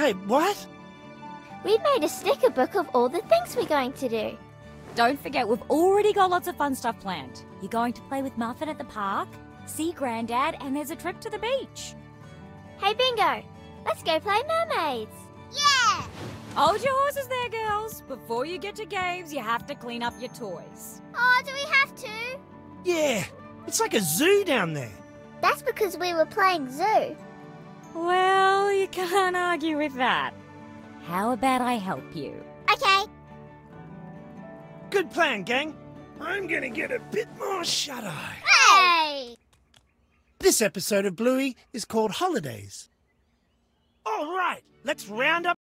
Wait, what? We made a sticker book of all the things we're going to do. Don't forget, we've already got lots of fun stuff planned. You're going to play with Muffin at the park, see Grandad, and there's a trip to the beach. Hey, Bingo, let's go play mermaids. Yeah! Hold your horses there, girls. Before you get to games, you have to clean up your toys. Oh, do we have to? Yeah, it's like a zoo down there. That's because we were playing zoo. Well, you can't argue with that. How about I help you? Okay. Good plan, gang. I'm gonna get a bit more shut eye. Hey! This episode of Bluey is called Holidays. All right, let's round up.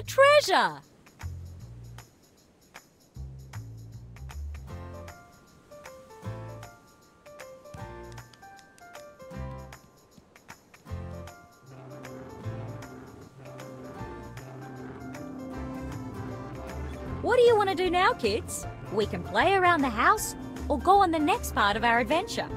The treasure! What do you want to do now, kids? We can play around the house or go on the next part of our adventure.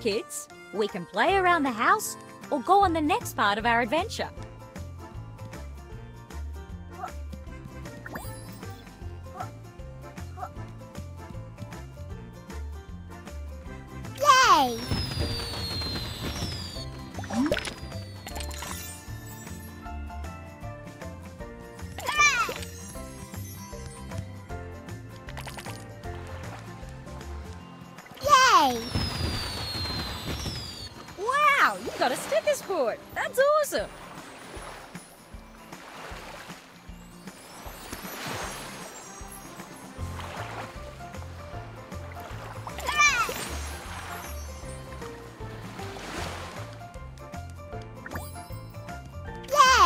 Kids? We can play around the house or go on the next part of our adventure.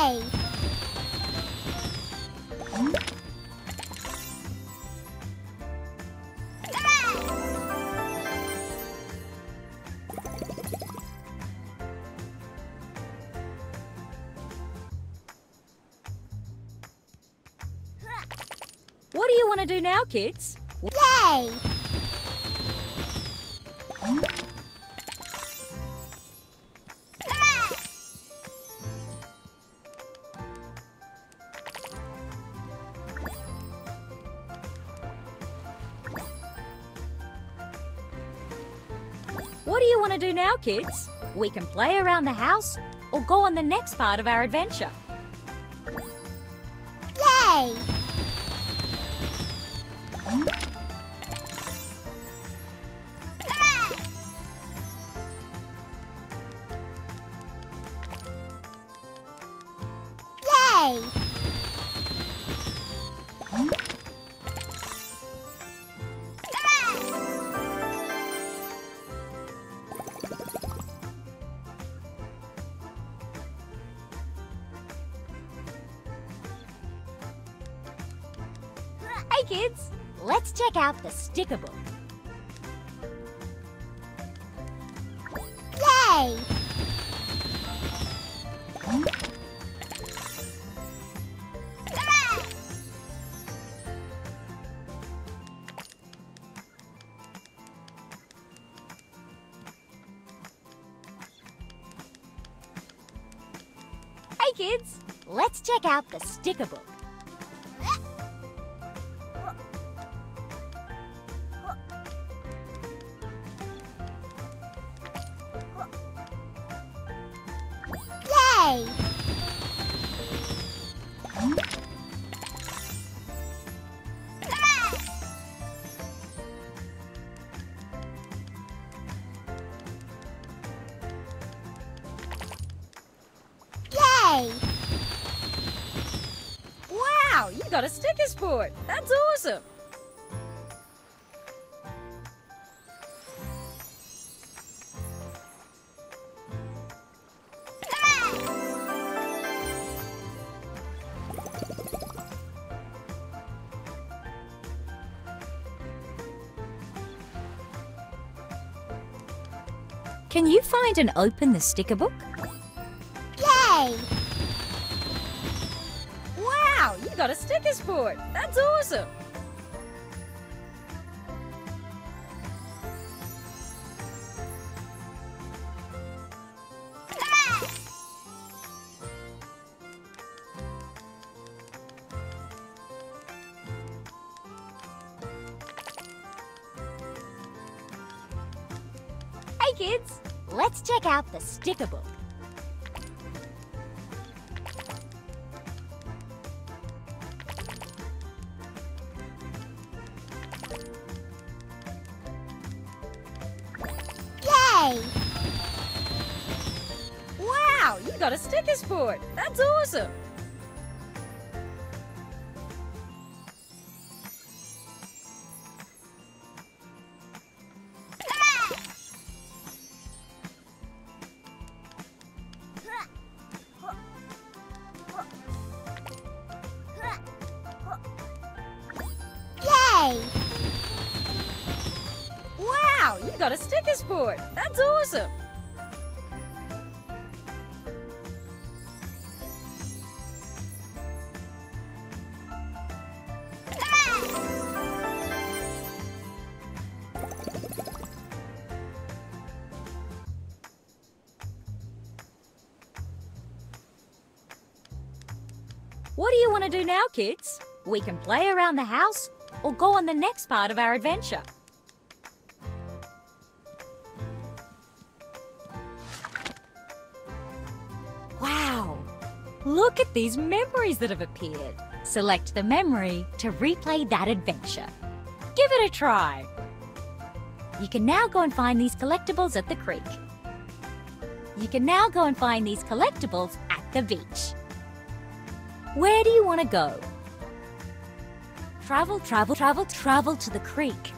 Yay! What do you want to do now, kids? Yay! Kids? We can play around the house or go on the next part of our adventure. Check out the sticker Can you find and open the sticker book? Yay! Wow, you got a sticker sport. That's awesome. Kids, Let's check out the stickable. Yay! Wow, you got a sticker sport. That's awesome. Kids? We can play around the house or go on the next part of our adventure. Wow! Look at these memories that have appeared. Select the memory to replay that adventure. Give it a try. You can now go and find these collectibles at the creek. You can now go and find these collectibles at the beach. Where do you want to go? Travel, travel, travel, travel to the creek.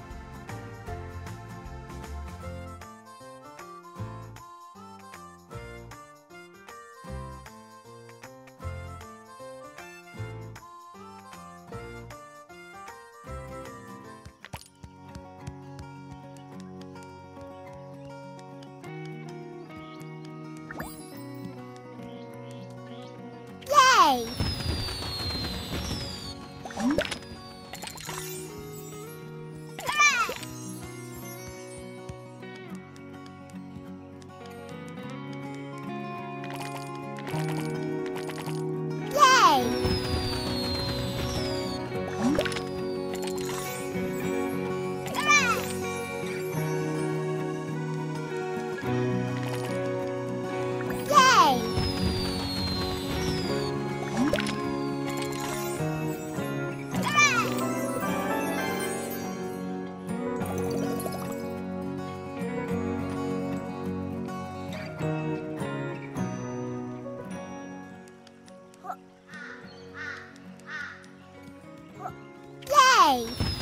Yay!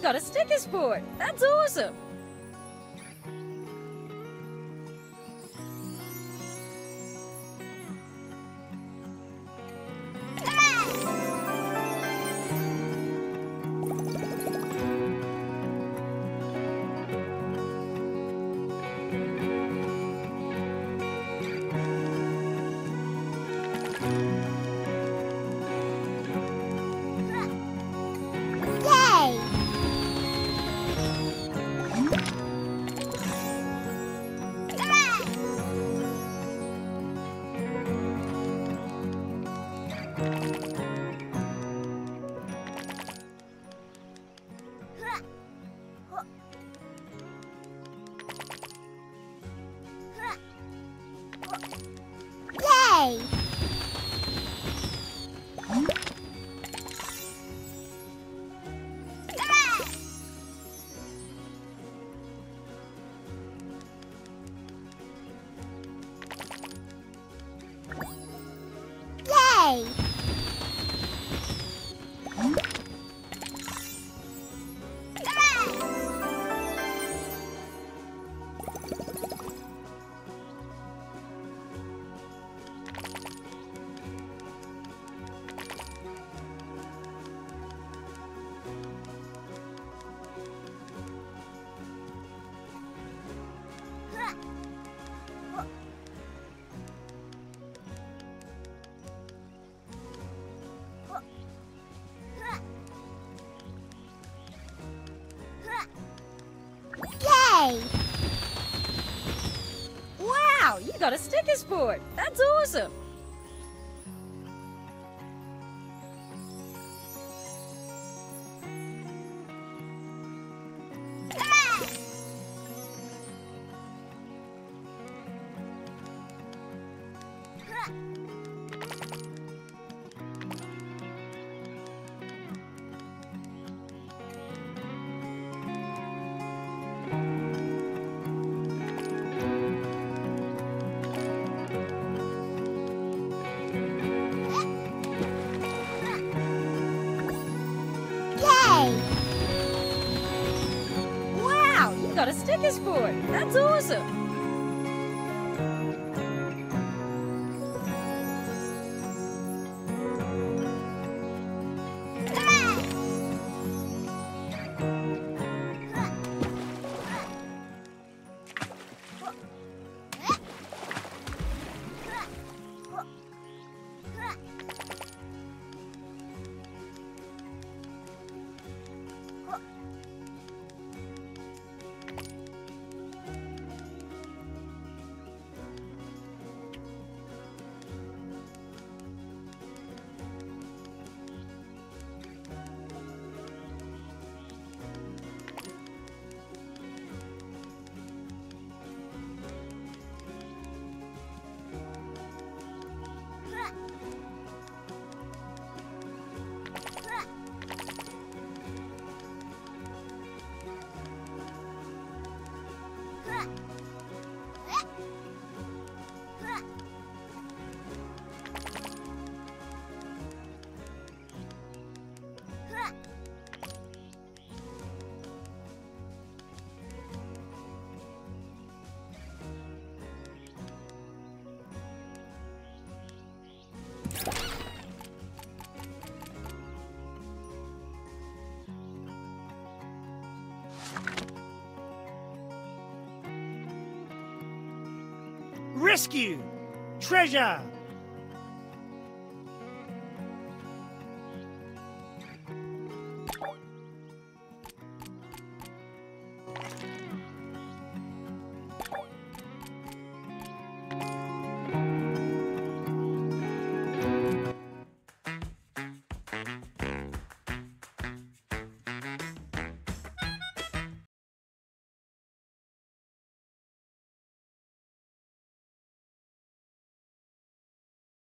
Got a sticker sport. That's awesome. Wow, you got a sticker sport. That's awesome. Rescue! Treasure!